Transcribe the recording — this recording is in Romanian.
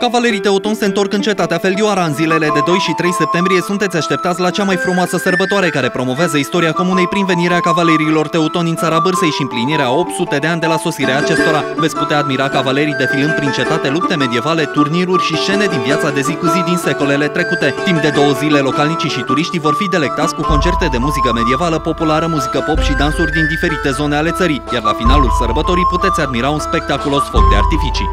Cavalerii Teuton se întorc în cetatea Feldioara în zilele de 2 și 3 septembrie. Sunteți așteptați la cea mai frumoasă sărbătoare care promovează istoria comunei prin venirea cavalerilor teutoni în țara Bârsei și împlinirea 800 de ani de la sosirea acestora. Veți putea admira cavalerii defilând prin cetate lupte medievale, turniruri și scene din viața de zi cu zi din secolele trecute. Timp de două zile, localnicii și turiștii vor fi delectați cu concerte de muzică medievală, populară, muzică pop și dansuri din diferite zone ale țării, iar la finalul sărbătorii puteți admira un spectaculos foc de artificii.